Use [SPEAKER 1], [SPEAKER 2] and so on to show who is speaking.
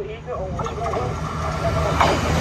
[SPEAKER 1] 一个，我